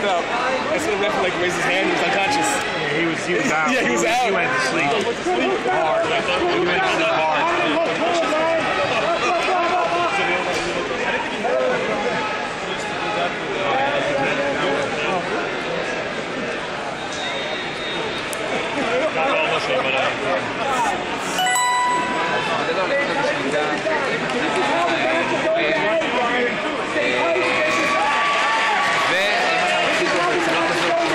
Passed out. I saw the ref like raise his hand, he was unconscious. Yeah, he was he was out. Yeah, he was out. He went to sleep. He went to sleep. Hard.